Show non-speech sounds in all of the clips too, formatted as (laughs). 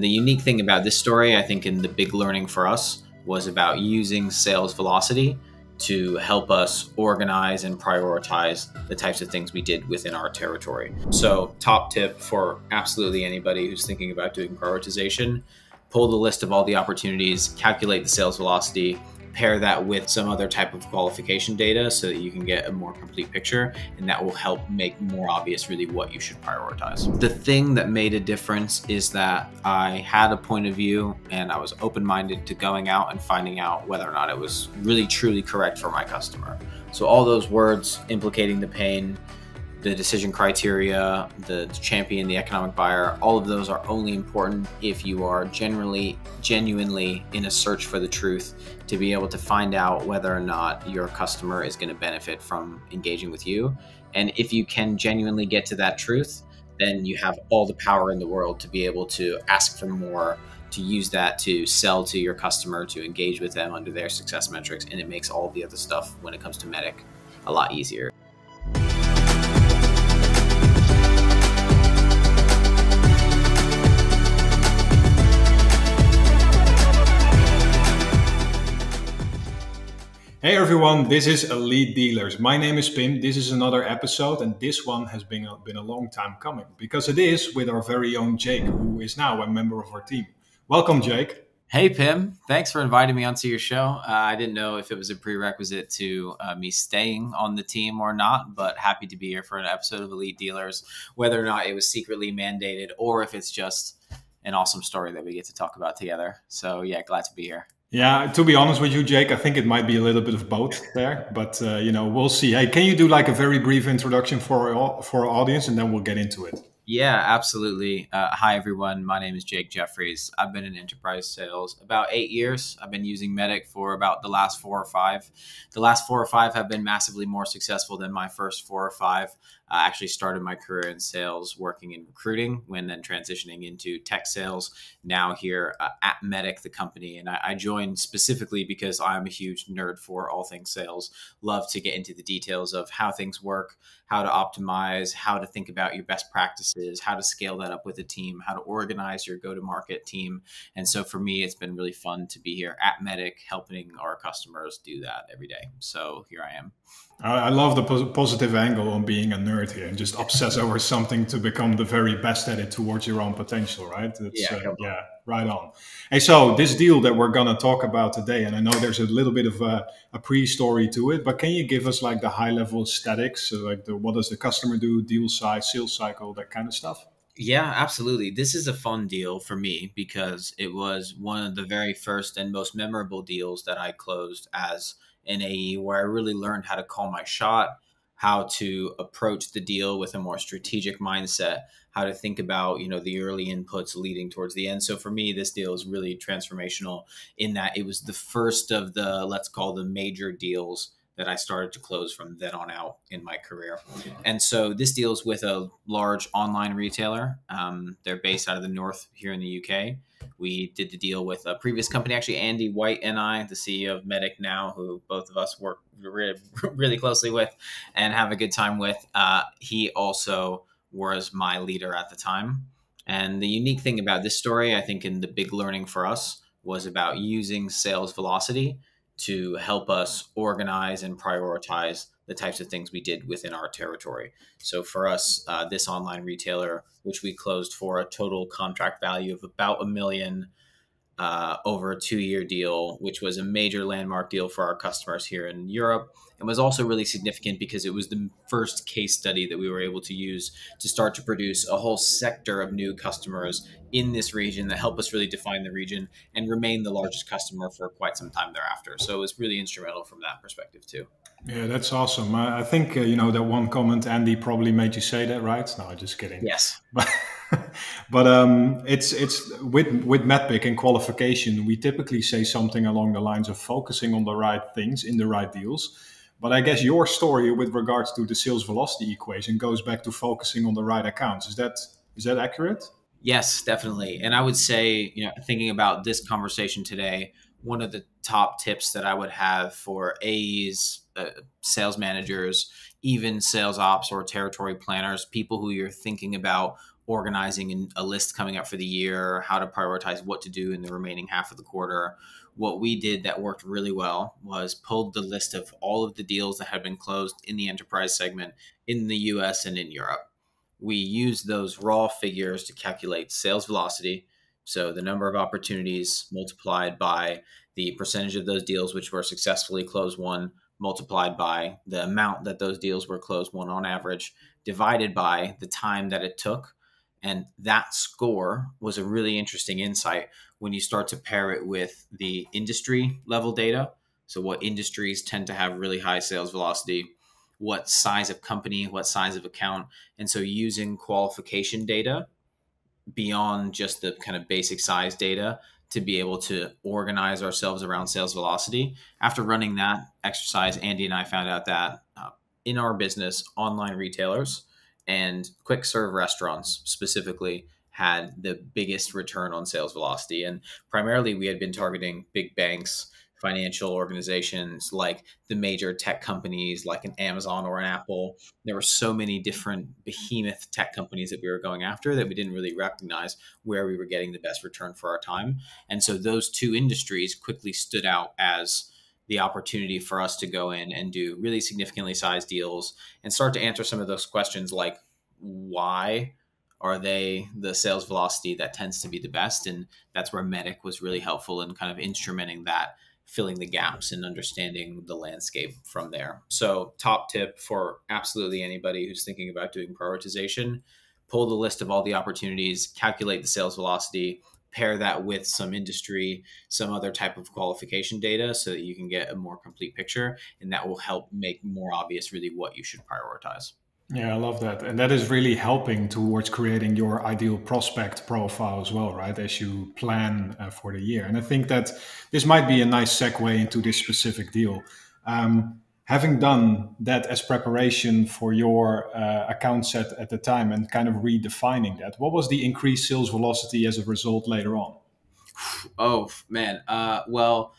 And the unique thing about this story, I think, in the big learning for us was about using sales velocity to help us organize and prioritize the types of things we did within our territory. So, top tip for absolutely anybody who's thinking about doing prioritization pull the list of all the opportunities, calculate the sales velocity, pair that with some other type of qualification data so that you can get a more complete picture and that will help make more obvious really what you should prioritize. The thing that made a difference is that I had a point of view and I was open-minded to going out and finding out whether or not it was really truly correct for my customer. So all those words implicating the pain, the decision criteria, the champion, the economic buyer, all of those are only important if you are generally, genuinely in a search for the truth to be able to find out whether or not your customer is going to benefit from engaging with you. And if you can genuinely get to that truth, then you have all the power in the world to be able to ask for more, to use that to sell to your customer, to engage with them under their success metrics. And it makes all the other stuff when it comes to MEDDICC a lot easier. Hey everyone, this is Elite Dealers. My name is Pim. This is another episode, and this one has been a, been a long time coming because it is with our very own Jake, who is now a member of our team. Welcome, Jake. Hey, Pim. Thanks for inviting me onto your show. Uh, I didn't know if it was a prerequisite to uh, me staying on the team or not, but happy to be here for an episode of Elite Dealers, whether or not it was secretly mandated or if it's just an awesome story that we get to talk about together. So, yeah, glad to be here. Yeah, to be honest with you, Jake, I think it might be a little bit of both there, but uh, you know, we'll see. Hey, can you do like a very brief introduction for our, for our audience, and then we'll get into it. Yeah, absolutely. Uh, hi, everyone. My name is Jake Jeffries. I've been in enterprise sales about eight years. I've been using MEDDICC for about the last four or five. The last four or five have been massively more successful than my first four or five. I actually started my career in sales working in recruiting when then transitioning into tech sales now here uh, at MEDDICC the company. And I, I, joined specifically because i'm a huge nerd for all things sales. Love to get into the details of how things work how to optimize how to think about your best practices how to scale that up with a team how to organize your go to market team. And so for me it's been really fun to be here at MEDDICC helping our customers do that every day. So here i am I love the positive angle on being a nerd here and just obsess over something to become the very best at it towards your own potential, right? It's, yeah, uh, yeah, right on. Hey, so this deal that we're gonna talk about today, and I know there's a little bit of a, a pre-story to it, but can you give us like the high-level statics, so like the what does the customer do, deal size, sales cycle, that kind of stuff? Yeah, absolutely. This is a fun deal for me because it was one of the very first and most memorable deals that I closed as in AE where I really learned how to call my shot, how to approach the deal with a more strategic mindset, how to think about, you know, the early inputs leading towards the end. So for me, this deal is really transformational in that it was the first of the, let's call the major deals that I started to close from then on out in my career. And so this deals with a large online retailer. Um, they're based out of the north here in the UK. We did the deal with a previous company, actually, Andy Whyte and I, the CEO of MEDDICC now, who both of us work really, (laughs) really closely with and have a good time with. Uh, he also was my leader at the time. And the unique thing about this story, I think, in the big learning for us was about using sales velocity to help us organize and prioritize the types of things we did within our territory. So for us, uh, this online retailer, which we closed for a total contract value of about a million uh, over a two-year deal, which was a major landmark deal for our customers here in Europe, and was also really significant because it was the first case study that we were able to use to start to produce a whole sector of new customers in this region that help us really define the region and remain the largest customer for quite some time thereafter. So it was really instrumental from that perspective too. Yeah, that's awesome. I think uh, you know that one comment Andy probably made you say that, right? No, just kidding. Yes. (laughs) But but um, it's it's with with MEDDPICC and qualification, we typically say something along the lines of focusing on the right things in the right deals. But I guess your story with regards to the sales velocity equation goes back to focusing on the right accounts. Is that is that accurate? Yes, definitely. And I would say, you know, thinking about this conversation today, one of the top tips that I would have for AEs, uh, sales managers, even sales ops or territory planners, people who you're thinking about organizing a list coming up for the year, how to prioritize what to do in the remaining half of the quarter. What we did that worked really well was pulled the list of all of the deals that had been closed in the enterprise segment in the US and in Europe. We used those raw figures to calculate sales velocity, so the number of opportunities multiplied by the percentage of those deals which were successfully closed one multiplied by the amount that those deals were closed one on average divided by the time that it took and that score was a really interesting insight when you start to pair it with the industry level data. So, what industries tend to have really high sales velocity, what size of company, what size of account. And so, using qualification data beyond just the kind of basic size data to be able to organize ourselves around sales velocity. After running that exercise, Andy and I found out that uh, in our business, online retailers and quick serve restaurants specifically had the biggest return on sales velocity. And primarily, we had been targeting big banks, financial organizations like the major tech companies like an Amazon or an Apple. There were so many different behemoth tech companies that we were going after that we didn't really recognize where we were getting the best return for our time. And so those two industries quickly stood out as the opportunity for us to go in and do really significantly sized deals and start to answer some of those questions like why are they the sales velocity that tends to be the best? And that's where MEDDICC was really helpful in kind of instrumenting that filling the gaps and understanding the landscape from there. So top tip for absolutely anybody who's thinking about doing prioritization pull the list of all the opportunities calculate the sales velocity pair that with some industry, some other type of qualification data so that you can get a more complete picture. And that will help make more obvious really what you should prioritize. Yeah, I love that. And that is really helping towards creating your ideal prospect profile as well, right? As you plan uh, for the year. And I think that this might be a nice segue into this specific deal. Um, having done that as preparation for your uh, account set at the time and kind of redefining that, what was the increased sales velocity as a result later on? Oh man, uh, well,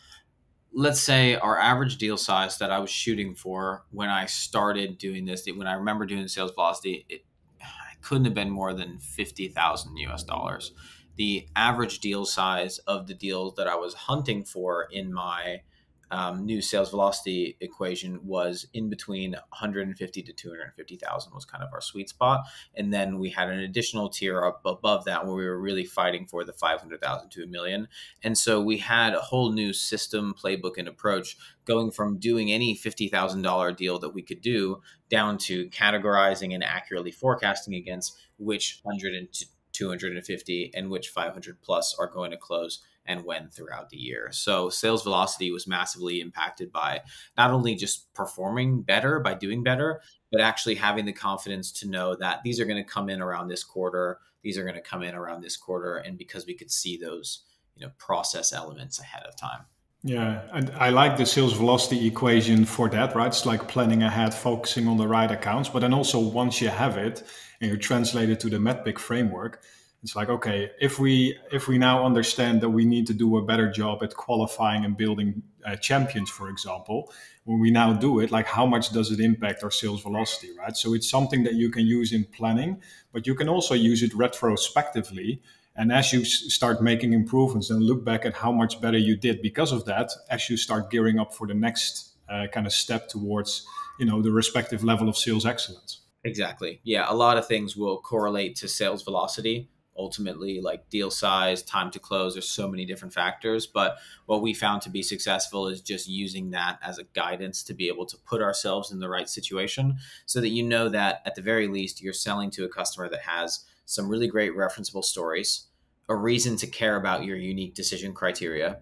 let's say our average deal size that I was shooting for when I started doing this, when I remember doing sales velocity, it, it couldn't have been more than fifty thousand US dollars. The average deal size of the deals that I was hunting for in my um, new sales velocity equation was in between 150 to 250,000 was kind of our sweet spot. And then we had an additional tier up above that where we were really fighting for the 500,000 to a million. And so we had a whole new system, playbook, and approach going from doing any $50,000 deal that we could do down to categorizing and accurately forecasting against which 100 and 250 and which 500 plus are going to close and when throughout the year. So sales velocity was massively impacted by not only just performing better by doing better, but actually having the confidence to know that these are going to come in around this quarter, these are going to come in around this quarter and because we could see those, you know, process elements ahead of time. Yeah, and I like the sales velocity equation for that, right? It's like planning ahead, focusing on the right accounts, but then also once you have it and you translate it to the MEDDPICC framework, it's like okay if we if we now understand that we need to do a better job at qualifying and building uh, champions for example when we now do it like how much does it impact our sales velocity right? So it's something that you can use in planning but you can also use it retrospectively. And as you start making improvements and look back at how much better you did because of that as you start gearing up for the next uh, kind of step towards you know the respective level of sales excellence. Exactly. Yeah, a lot of things will correlate to sales velocity ultimately like deal size time to close there's so many different factors. But what we found to be successful is just using that as a guidance to be able to put ourselves in the right situation so that you know that at the very least you're selling to a customer that has some really great referenceable stories a reason to care about your unique decision criteria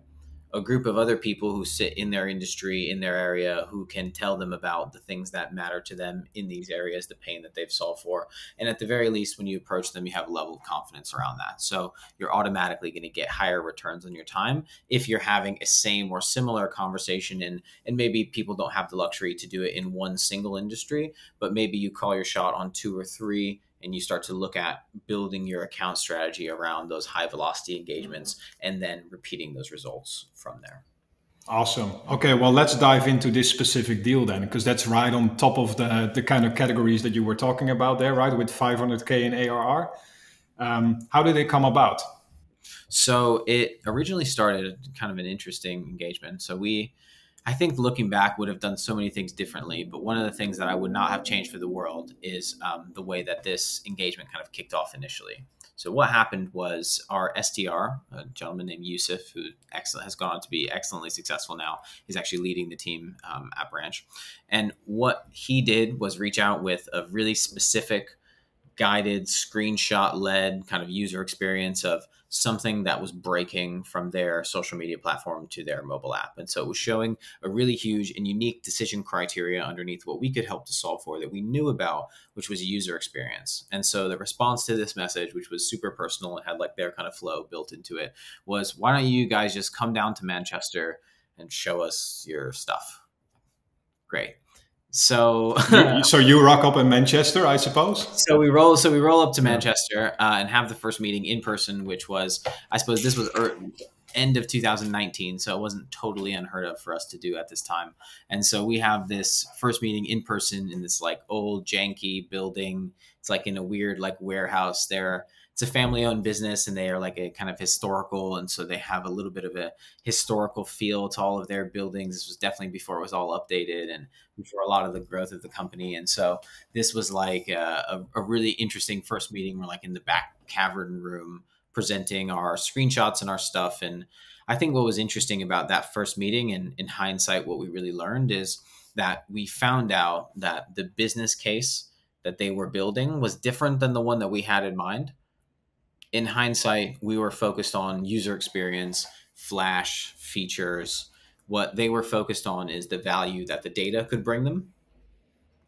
a group of other people who sit in their industry in their area who can tell them about the things that matter to them in these areas the pain that they've solved for. And at the very least when you approach them you have a level of confidence around that. So you're automatically going to get higher returns on your time if you're having a same or similar conversation. And and maybe people don't have the luxury to do it in one single industry but maybe you call your shot on two or three and you start to look at building your account strategy around those high velocity engagements and then repeating those results from there. Awesome. Okay, well, let's dive into this specific deal then, because that's right on top of the the kind of categories that you were talking about there, right? With 500k in ARR. Um, how did it come about? So it originally started kind of an interesting engagement. So we, I think looking back, would have done so many things differently. But one of the things that I would not have changed for the world is um, the way that this engagement kind of kicked off initially. So what happened was our SDR, a gentleman named Yusuf, who excellent, has gone on to be excellently successful now, is actually leading the team um, at Branch. And what he did was reach out with a really specific guided screenshot led kind of user experience of something that was breaking from their social media platform to their mobile app. And so it was showing a really huge and unique decision criteria underneath what we could help to solve for that we knew about, which was user experience. And so the response to this message, which was super personal and had like their kind of flow built into it, was why don't you guys just come down to Manchester and show us your stuff? Great. So, (laughs) so you rock up in Manchester, I suppose. So we roll. So we roll up to Manchester uh, and have the first meeting in person, which was, I suppose, this was er- end of 2019, so it wasn't totally unheard of for us to do at this time. And so we have this first meeting in person in this like old janky building. It's like in a weird like warehouse there it's a family owned business and they are like a kind of historical and so they have a little bit of a historical feel to all of their buildings. This was definitely before it was all updated and before a lot of the growth of the company and so this was like a, a really interesting first meeting. We're like in the back cavern room presenting our screenshots and our stuff and i think what was interesting about that first meeting and in hindsight what we really learned is that we found out that the business case that they were building was different than the one that we had in mind in hindsight, we were focused on user experience, flash features. What they were focused on is the value that the data could bring them,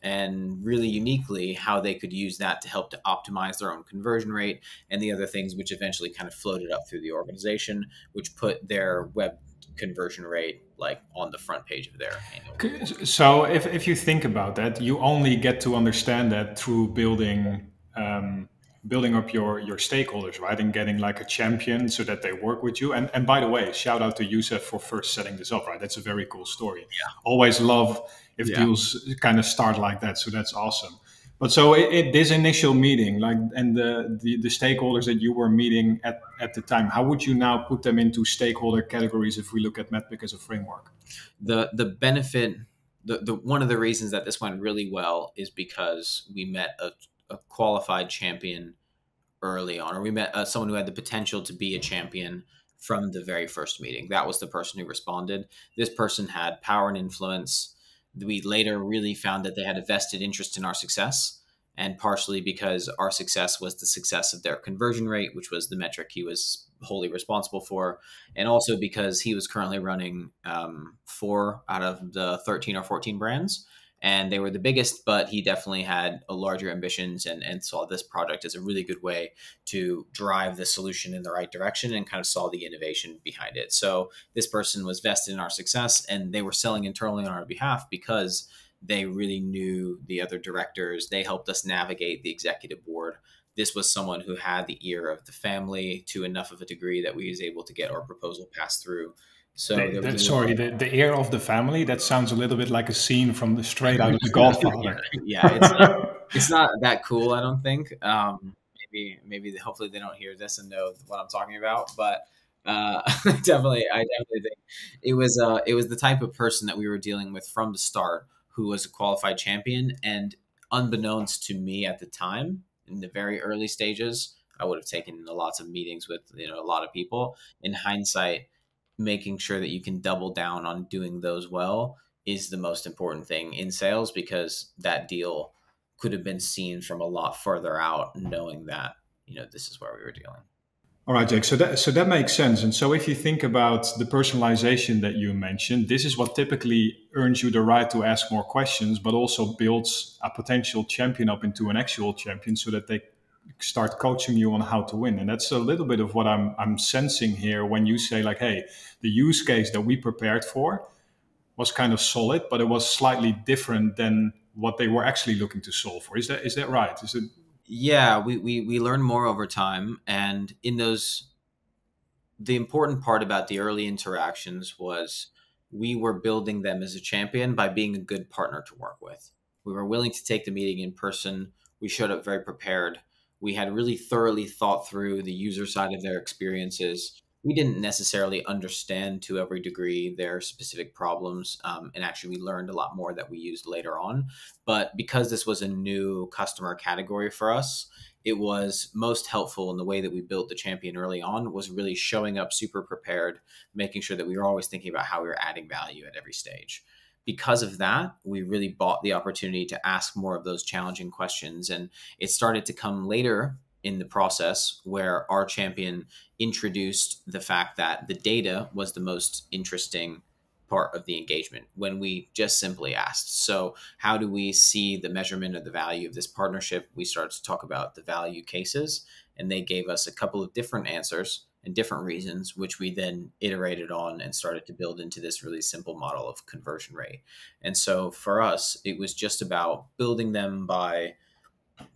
and really uniquely, how they could use that to help to optimize their own conversion rate and the other things which eventually kind of floated up through the organization, which put their web conversion rate like on the front page of their annual. So, if, if you think about that, you only get to understand that through building. Um, building up your your stakeholders right? And getting like a champion so that they work with you. And and by the way shout out to Yusuf for first setting this up right? That's a very cool story. Yeah. Always love if yeah. deals kind of start like that so that's awesome. But so it, it, this initial meeting like and the, the the stakeholders that you were meeting at at the time how would you now put them into stakeholder categories if we look at MEDDPICC as a framework? The the benefit the, the one of the reasons that this went really well is because we met a a qualified champion early on, or we met uh, someone who had the potential to be a champion from the very first meeting. That was the person who responded. This person had power and influence. We later really found that they had a vested interest in our success, and partially because our success was the success of their conversion rate, which was the metric he was wholly responsible for, and also because he was currently running um, four out of the 13 or 14 brands and they were the biggest, but he definitely had a larger ambitions and, and saw this project as a really good way to drive the solution in the right direction and kind of saw the innovation behind it. So this person was vested in our success and they were selling internally on our behalf because they really knew the other directors. They helped us navigate the executive board. This was someone who had the ear of the family to enough of a degree that we was able to get our proposal passed through so the, sorry, the, the heir of the family. That sounds a little bit like a scene from the straight out of (laughs) the Godfather. yeah, it's not, (laughs) it's not that cool. I don't think. Um, maybe maybe hopefully they don't hear this and know what I'm talking about. But uh, (laughs) definitely, I definitely think it was uh, it was the type of person that we were dealing with from the start, who was a qualified champion, and unbeknownst to me at the time, in the very early stages, I would have taken lots of meetings with you know a lot of people. In hindsight making sure that you can double down on doing those well is the most important thing in sales because that deal could have been seen from a lot further out knowing that you know this is where we were dealing. All right jake so that so that makes sense. And so if you think about the personalization that you mentioned this is what typically earns you the right to ask more questions but also builds a potential champion up into an actual champion so that they start coaching you on how to win. And that's a little bit of what I'm I'm sensing here when you say like, hey, the use case that we prepared for was kind of solid, but it was slightly different than what they were actually looking to solve for. Is that is that right? Is it yeah, we, we, we learn more over time. And in those, the important part about the early interactions was we were building them as a champion by being a good partner to work with. We were willing to take the meeting in person. We showed up very prepared we had really thoroughly thought through the user side of their experiences. We didn't necessarily understand to every degree their specific problems um, and actually we learned a lot more that we used later on. But because this was a new customer category for us it was most helpful in the way that we built the champion early on was really showing up super prepared making sure that we were always thinking about how we were adding value at every stage because of that we really bought the opportunity to ask more of those challenging questions. And it started to come later in the process where our champion introduced the fact that the data was the most interesting part of the engagement when we just simply asked. So how do we see the measurement of the value of this partnership? We started to talk about the value cases and they gave us a couple of different answers and different reasons which we then iterated on and started to build into this really simple model of conversion rate and so for us it was just about building them by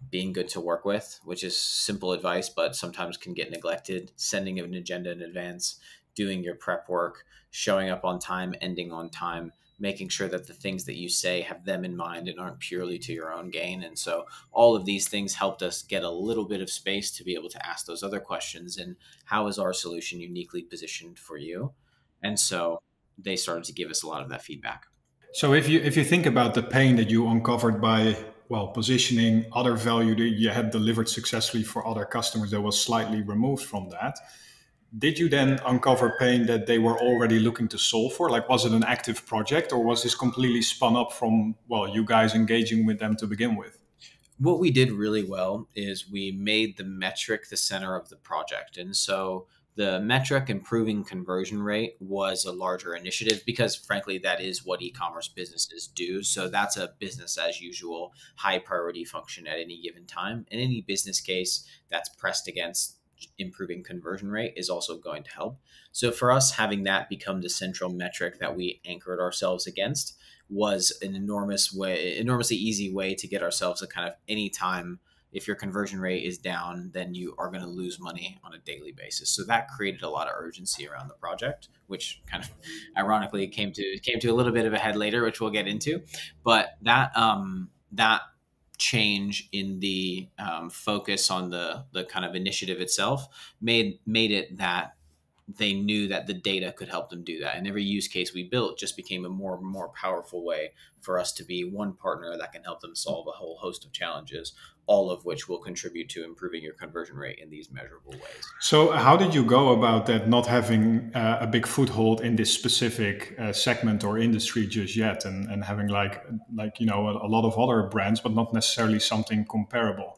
being good to work with, which is simple advice, but sometimes can get neglected. Sending an agenda in advance, doing your prep work, showing up on time, ending on time, making sure that the things that you say have them in mind and aren't purely to your own gain. And so all of these things helped us get a little bit of space to be able to ask those other questions and how is our solution uniquely positioned for you? And so they started to give us a lot of that feedback. So if you if you think about the pain that you uncovered by well positioning other value that you had delivered successfully for other customers that was slightly removed from that did you then uncover pain that they were already looking to solve for? Like was it an active project or was this completely spun up from well you guys engaging with them to begin with? What we did really well is we made the metric the center of the project. And so the metric improving conversion rate was a larger initiative because frankly that is what e-commerce businesses do. So that's a business as usual high priority function at any given time. In any business case that's pressed against improving conversion rate is also going to help so for us having that become the central metric that we anchored ourselves against was an enormous way enormously easy way to get ourselves a kind of anytime if your conversion rate is down, then you are going to lose money on a daily basis. So that created a lot of urgency around the project, which kind of (laughs) ironically came to came to a little bit of a head later, which we'll get into. But that um, that change in the um, focus on the the kind of initiative itself made made it that they knew that the data could help them do that. And every use case we built just became a more and more powerful way for us to be one partner that can help them solve a whole host of challenges, all of which will contribute to improving your conversion rate in these measurable ways. So, how did you go about that? Not having uh, a big foothold in this specific uh, segment or industry just yet, and, and having like like you know a, a lot of other brands, but not necessarily something comparable.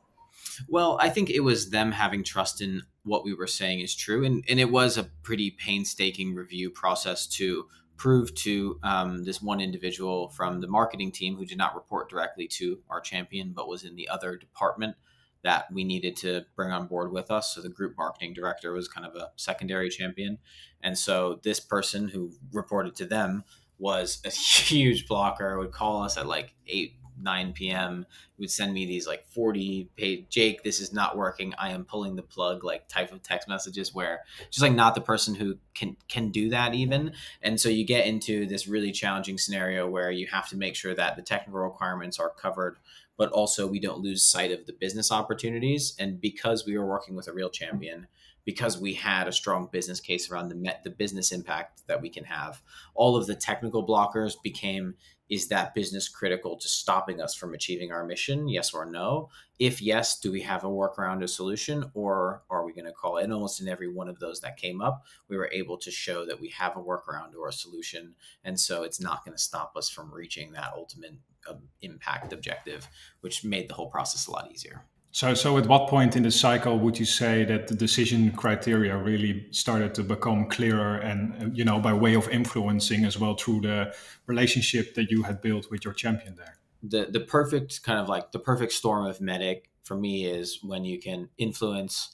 Well, I think it was them having trust in what we were saying is true. And, and it was a pretty painstaking review process to prove to um, this one individual from the marketing team who did not report directly to our champion, but was in the other department that we needed to bring on board with us. So the group marketing director was kind of a secondary champion. And so this person who reported to them was a (laughs) huge blocker, would call us at like 8 9 p.m. He would send me these like 40 page, Jake, this is not working. I am pulling the plug, like type of text messages where just like not the person who can can do that even. And so you get into this really challenging scenario where you have to make sure that the technical requirements are covered, but also we don't lose sight of the business opportunities. And because we were working with a real champion, because we had a strong business case around the met, the business impact that we can have. All of the technical blockers became is that business critical to stopping us from achieving our mission? Yes or no? If yes, do we have a workaround, a solution, or are we going to call it? And almost in every one of those that came up, we were able to show that we have a workaround or a solution. And so it's not going to stop us from reaching that ultimate um, impact objective, which made the whole process a lot easier. So, so at what point in the cycle would you say that the decision criteria really started to become clearer, and you know, by way of influencing as well through the relationship that you had built with your champion there? The the perfect kind of like the perfect storm of MEDDICC for me is when you can influence,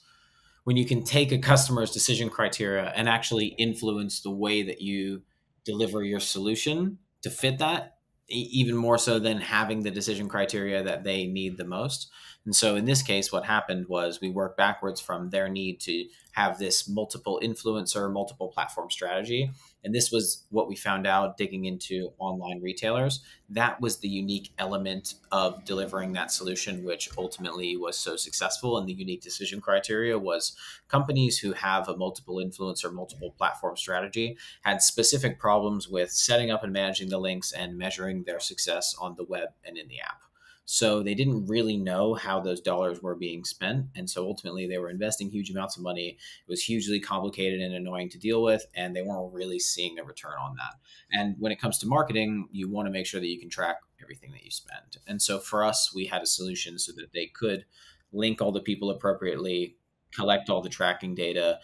when you can take a customer's decision criteria and actually influence the way that you deliver your solution to fit that even more so than having the decision criteria that they need the most. And so in this case, what happened was we worked backwards from their need to have this multiple influencer, multiple platform strategy. And this was what we found out digging into online retailers. That was the unique element of delivering that solution, which ultimately was so successful. And the unique decision criteria was companies who have a multiple influencer, multiple platform strategy had specific problems with setting up and managing the links and measuring their success on the web and in the app. So they didn't really know how those dollars were being spent. And so ultimately they were investing huge amounts of money. It was hugely complicated and annoying to deal with, and they weren't really seeing a return on that. And when it comes to marketing, you want to make sure that you can track everything that you spend. And so for us, we had a solution so that they could link all the people appropriately, collect all the tracking data,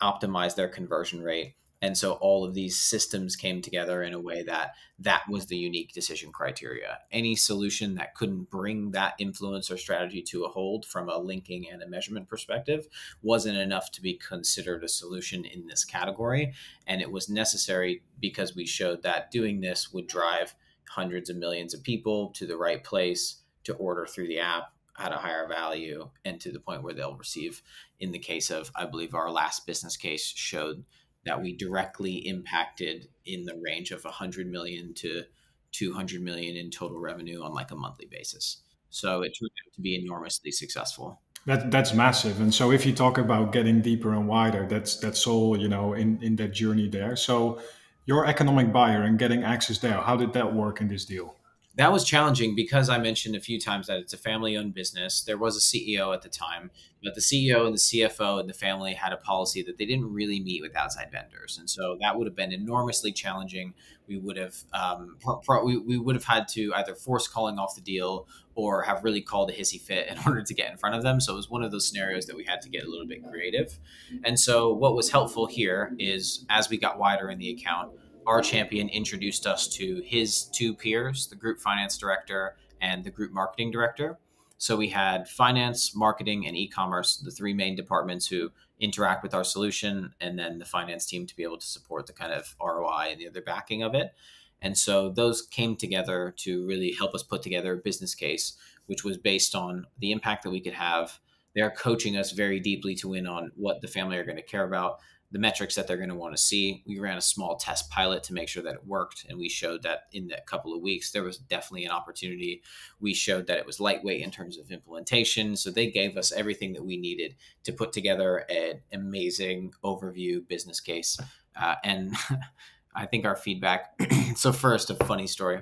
optimize their conversion rate and so all of these systems came together in a way that that was the unique decision criteria. Any solution that couldn't bring that influence or strategy to a hold from a linking and a measurement perspective wasn't enough to be considered a solution in this category. And it was necessary because we showed that doing this would drive hundreds of millions of people to the right place to order through the app at a higher value and to the point where they'll receive in the case of i believe our last business case showed that we directly impacted in the range of 100 million to 200 million in total revenue on like a monthly basis. So it turned out to be enormously successful. That that's massive. And so if you talk about getting deeper and wider, that's that's all you know in in that journey there. So your economic buyer and getting access there, how did that work in this deal? That was challenging because I mentioned a few times that it's a family owned business. There was a CEO at the time, but the CEO and the CFO and the family had a policy that they didn't really meet with outside vendors. And so that would have been enormously challenging. We would have um, we, we would have had to either force calling off the deal or have really called a hissy fit in (laughs) order to get in front of them. So it was one of those scenarios that we had to get a little bit creative. And so what was helpful here is as we got wider in the account, our champion introduced us to his two peers, the group finance director and the group marketing director. So we had finance, marketing, and e commerce, the three main departments who interact with our solution, and then the finance team to be able to support the kind of ROI and the other backing of it. And so those came together to really help us put together a business case, which was based on the impact that we could have. They're coaching us very deeply to win on what the family are going to care about, the metrics that they're going to want to see. We ran a small test pilot to make sure that it worked, and we showed that in that couple of weeks there was definitely an opportunity. We showed that it was lightweight in terms of implementation, so they gave us everything that we needed to put together an amazing overview business case. Uh, and (laughs) I think our feedback. (clears throat) so first, a funny story.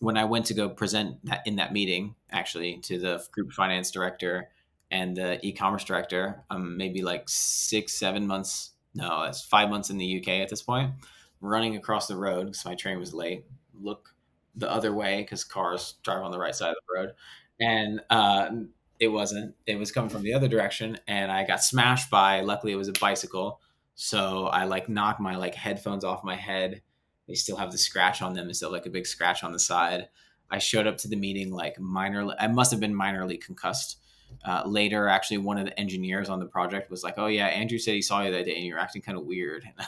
When I went to go present that in that meeting, actually to the group finance director and the e-commerce director, um, maybe like six, seven months no, it's five months in the UK at this point. Running across the road because my train was late. Look the other way because cars drive on the right side of the road, and uh, it wasn't. It was coming from the other direction, and I got smashed by. Luckily, it was a bicycle, so I like knocked my like headphones off my head. They still have the scratch on them. It's still like a big scratch on the side. I showed up to the meeting like minor. I must have been minorly concussed uh, later, actually, one of the engineers on the project was like, "Oh yeah, Andrew said he saw you that day, and you're acting kind of weird." (laughs)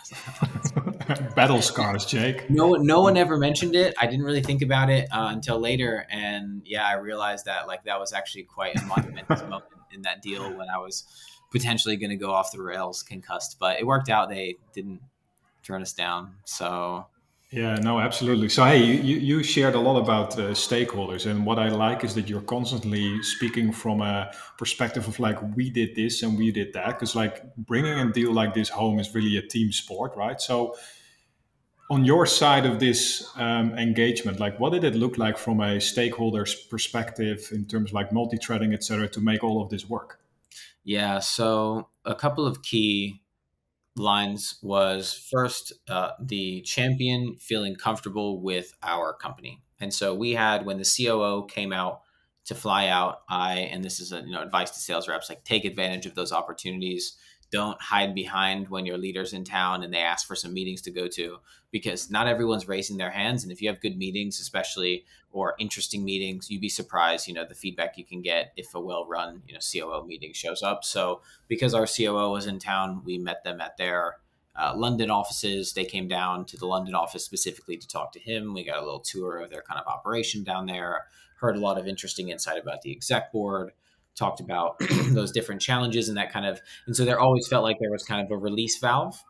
(laughs) Battle scars, Jake. No, no one ever mentioned it. I didn't really think about it uh, until later, and yeah, I realized that like that was actually quite a monumental (laughs) moment in that deal when I was potentially going to go off the rails, concussed. But it worked out; they didn't turn us down. So yeah, no, absolutely. So, hey, you, you shared a lot about uh, stakeholders, and what I like is that you're constantly speaking from a perspective of like we did this and we did that, because like bringing a deal like this home is really a team sport, right? So, on your side of this um, engagement, like what did it look like from a stakeholder's perspective in terms like multi-threading, et cetera, to make all of this work? Yeah, so a couple of key lines was first uh, the champion feeling comfortable with our company. And so we had when the COO came out to fly out, I and this is a you know advice to sales reps like take advantage of those opportunities don't hide behind when your leader's in town and they ask for some meetings to go to because not everyone's raising their hands. And if you have good meetings especially or interesting meetings you'd be surprised you know the feedback you can get if a well run you know coo meeting shows up. So because our coo was in town we met them at their uh, london offices. They came down to the london office specifically to talk to him. We got a little tour of their kind of operation down there heard a lot of interesting insight about the exec board talked about (clears throat) those different challenges and that kind of and so there always felt like there was kind of a release valve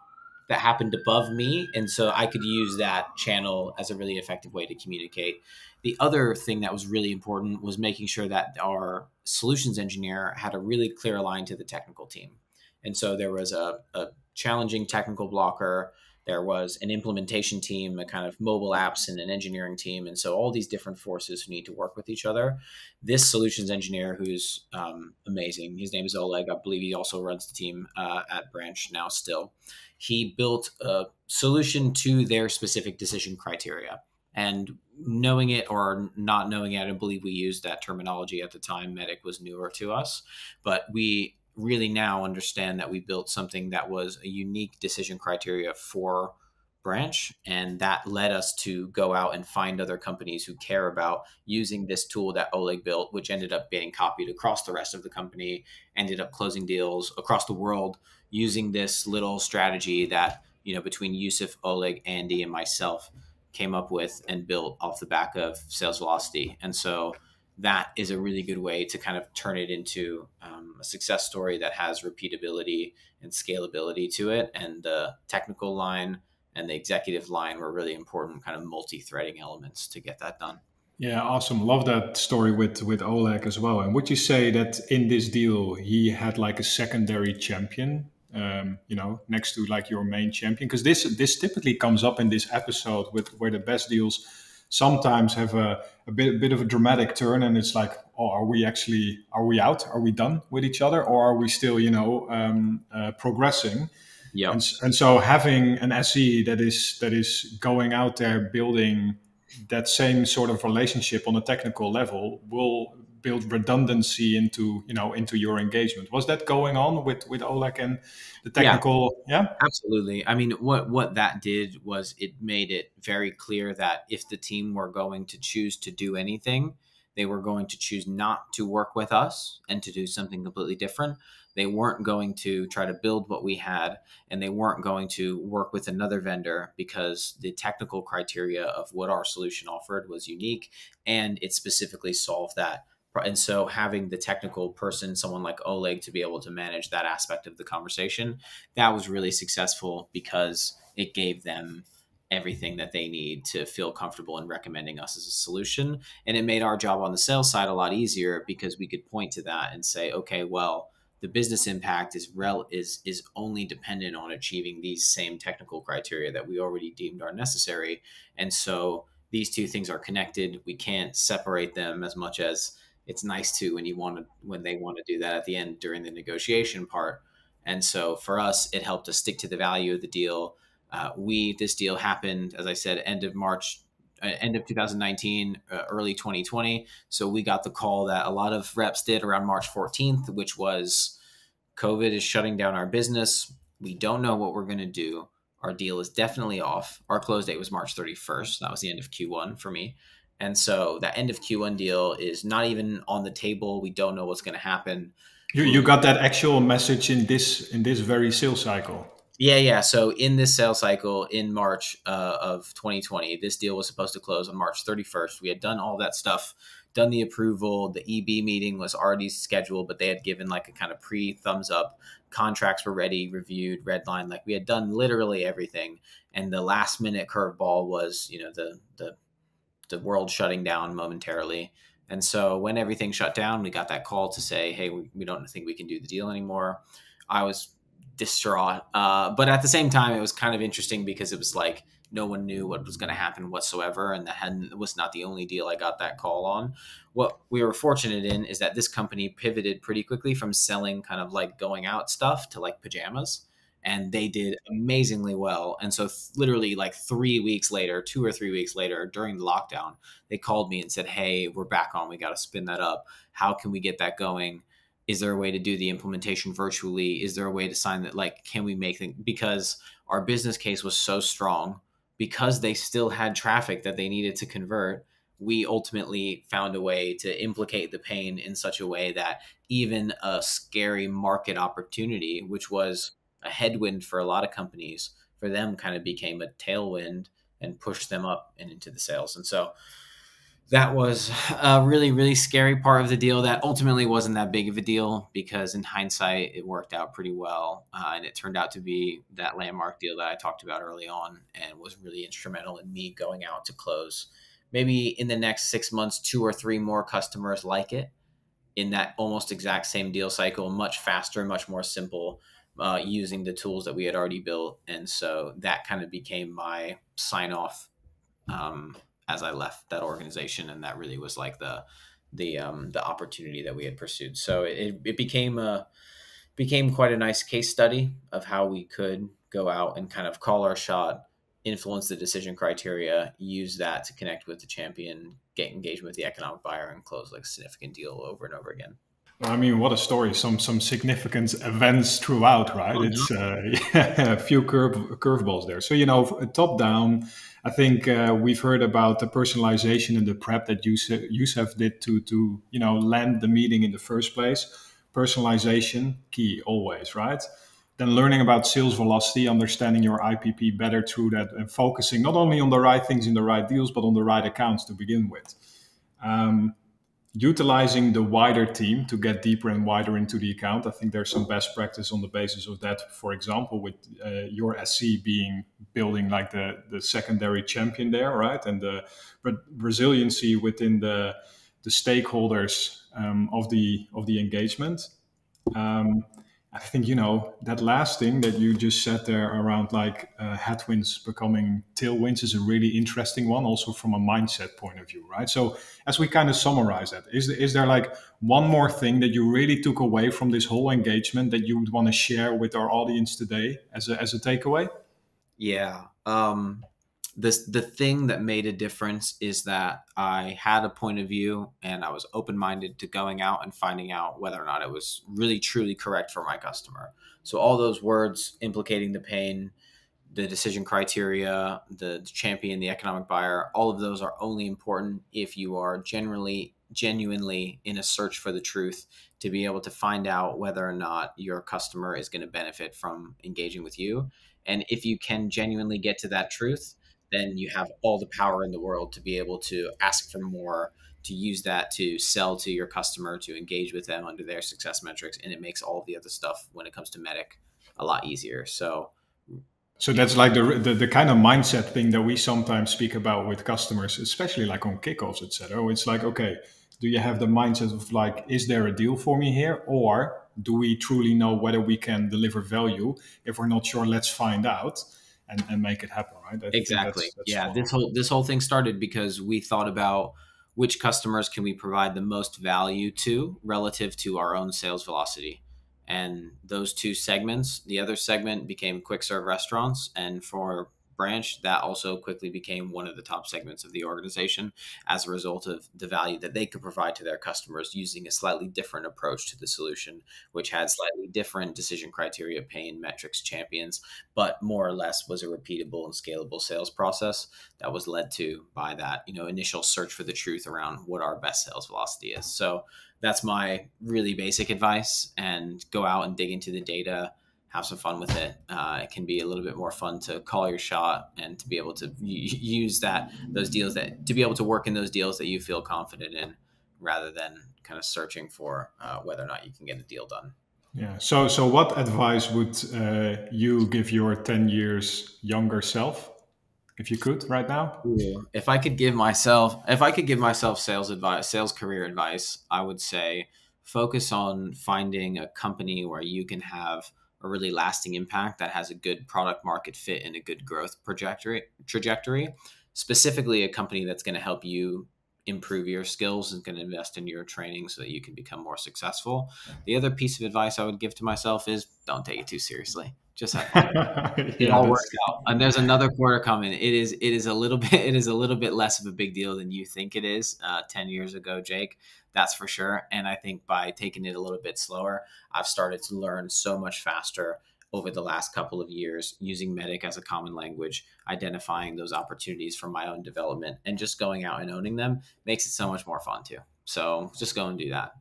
that happened above me. And so i could use that channel as a really effective way to communicate. The other thing that was really important was making sure that our solutions engineer had a really clear line to the technical team. And so there was a, a challenging technical blocker there was an implementation team, a kind of mobile apps, and an engineering team. And so all these different forces who need to work with each other. This solutions engineer, who's um, amazing, his name is Oleg. I believe he also runs the team uh, at Branch now still. He built a solution to their specific decision criteria. And knowing it or not knowing it, I don't believe we used that terminology at the time. MEDDICC was newer to us, but we really now understand that we built something that was a unique decision criteria for branch and that led us to go out and find other companies who care about using this tool that oleg built which ended up being copied across the rest of the company ended up closing deals across the world using this little strategy that you know between yusuf oleg andy and myself came up with and built off the back of sales velocity. And so that is a really good way to kind of turn it into um, a success story that has repeatability and scalability to it. And the technical line and the executive line were really important, kind of multi-threading elements to get that done. Yeah, awesome. Love that story with with Oleg as well. And would you say that in this deal he had like a secondary champion, um, you know, next to like your main champion? Because this this typically comes up in this episode with where the best deals sometimes have a, a bit, a bit of a dramatic turn and it's like oh are we actually are we out? Are we done with each other? Or are we still you know um, uh, progressing? Yeah. And, and so having an se that is that is going out there building that same sort of relationship on a technical level will build redundancy into you know into your engagement. Was that going on with with oleg and the technical yeah. yeah? Absolutely. I mean what what that did was it made it very clear that if the team were going to choose to do anything they were going to choose not to work with us and to do something completely different. They weren't going to try to build what we had and they weren't going to work with another vendor because the technical criteria of what our solution offered was unique and it specifically solved that and so having the technical person someone like oleg to be able to manage that aspect of the conversation that was really successful because it gave them everything that they need to feel comfortable in recommending us as a solution. And it made our job on the sales side a lot easier because we could point to that and say okay well the business impact is rel is is only dependent on achieving these same technical criteria that we already deemed are necessary. And so these two things are connected. We can't separate them as much as it's nice to when you want to when they want to do that at the end during the negotiation part. And so for us, it helped us stick to the value of the deal. Uh, we this deal happened, as I said, end of March, uh, end of 2019, uh, early 2020. So we got the call that a lot of reps did around March 14th, which was COVID is shutting down our business. We don't know what we're going to do. Our deal is definitely off. Our close date was March 31st. That was the end of Q1 for me. And so that end of Q1 deal is not even on the table. We don't know what's going to happen. You, you got that actual message in this in this very sales cycle. Yeah, yeah. So in this sales cycle in March uh, of 2020, this deal was supposed to close on March 31st. We had done all that stuff, done the approval. The EB meeting was already scheduled, but they had given like a kind of pre thumbs up. Contracts were ready, reviewed, red line. Like we had done literally everything. And the last minute curveball was, you know, the the the world shutting down momentarily. And so when everything shut down, we got that call to say, hey, we, don't think we can do the deal anymore. I was distraught. Uh, but at the same time, it was kind of interesting because it was like no one knew what was going to happen whatsoever. And that was not the only deal I got that call on. What we were fortunate in is that this company pivoted pretty quickly from selling kind of like going out stuff to like pajamas and they did amazingly well. And so, th- literally, like three weeks later, two or three weeks later, during the lockdown, they called me and said, Hey, we're back on. We got to spin that up. How can we get that going? Is there a way to do the implementation virtually? Is there a way to sign that? Like, can we make things? Because our business case was so strong, because they still had traffic that they needed to convert. We ultimately found a way to implicate the pain in such a way that even a scary market opportunity, which was a headwind for a lot of companies, for them kind of became a tailwind and pushed them up and into the sales. And so that was a really really scary part of the deal that ultimately wasn't that big of a deal because in hindsight it worked out pretty well uh, and it turned out to be that landmark deal that i talked about early on and was really instrumental in me going out to close maybe in the next six months two or three more customers like it in that almost exact same deal cycle much faster much more simple uh, using the tools that we had already built and so that kind of became my sign off um, as I left that organization, and that really was like the the um, the opportunity that we had pursued. So it, it became a became quite a nice case study of how we could go out and kind of call our shot, influence the decision criteria, use that to connect with the champion, get engagement with the economic buyer, and close like a significant deal over and over again. I mean, what a story! Some some significant events throughout, right? Oh, it's uh, yeah, (laughs) a few curve curveballs there. So you know, top down. I think uh, we've heard about the personalization and the prep that you saw Youssef did to to you know land the meeting in the first place. Personalization key always, right? Then learning about sales velocity, understanding your ICP better through that, and focusing not only on the right things in the right deals, but on the right accounts to begin with. Um, utilizing the wider team to get deeper and wider into the account. I think there's some best practice on the basis of that. For example, with uh, your SC being building like the the secondary champion there, right, and the resiliency within the the stakeholders um, of the of the engagement. Um, I think you know that last thing that you just said there around like uh, headwinds becoming tailwinds is a really interesting one, also from a mindset point of view, right? So as we kind of summarize that, is is there like one more thing that you really took away from this whole engagement that you would want to share with our audience today as a as a takeaway? Yeah. Um, this the thing that made a difference is that I had a point of view and I was open minded to going out and finding out whether or not it was really truly correct for my customer. So all those words implicating the pain, the decision criteria, the champion, the economic buyer, all of those are only important if you are generally genuinely in a search for the truth to be able to find out whether or not your customer is going to benefit from engaging with you. And if you can genuinely get to that truth, then you have all the power in the world to be able to ask for more, to use that to sell to your customer, to engage with them under their success metrics, and it makes all the other stuff when it comes to MEDDICC a lot easier. So. So that's like the, the, the kind of mindset thing that we sometimes speak about with customers, especially like on kickoffs, etc. Oh, it's like, okay, do you have the mindset of like, is there a deal for me here, or do we truly know whether we can deliver value? If we're not sure, let's find out and, and make it happen, right? I exactly. That's, that's yeah. This whole this whole thing started because we thought about which customers can we provide the most value to relative to our own sales velocity. And those two segments, the other segment became quick serve restaurants. And for branch, that also quickly became one of the top segments of the organization as a result of the value that they could provide to their customers using a slightly different approach to the solution, which had slightly different decision criteria, pain, metrics, champions, but more or less was a repeatable and scalable sales process that was led to by that, you know, initial search for the truth around what our best sales velocity is. So that's my really basic advice and go out and dig into the data have some fun with it. Uh, it can be a little bit more fun to call your shot and to be able to use that those deals that to be able to work in those deals that you feel confident in, rather than kind of searching for uh, whether or not you can get a deal done. Yeah. So, so what advice would uh, you give your ten years younger self, if you could, right now? If I could give myself, if I could give myself sales advice, sales career advice, I would say focus on finding a company where you can have a really lasting impact that has a good product market fit and a good growth trajectory trajectory. Specifically a company that's going to help you improve your skills and going to invest in your training so that you can become more successful. The other piece of advice i would give to myself is don't take it too seriously. Just have fun. (laughs) it yeah, all works out. And there's another quarter coming. It is it is a little (laughs) bit it is a little bit less of a big deal than you think it is. Uh, 10 years ago jake that's for sure. And I think by taking it a little bit slower, I've started to learn so much faster over the last couple of years using MEDDICC as a common language, identifying those opportunities for my own development, and just going out and owning them makes it so much more fun too. So just go and do that.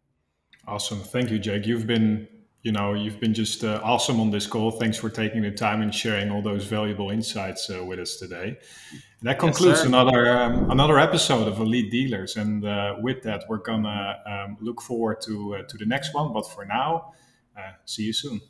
Awesome. Thank you, Jake. You've been you know, you've been just uh, awesome on this call. Thanks for taking the time and sharing all those valuable insights uh, with us today. And that concludes yes, another um, another episode of Elite Dealers. And uh, with that, we're gonna um, look forward to uh, to the next one. But for now, uh, see you soon.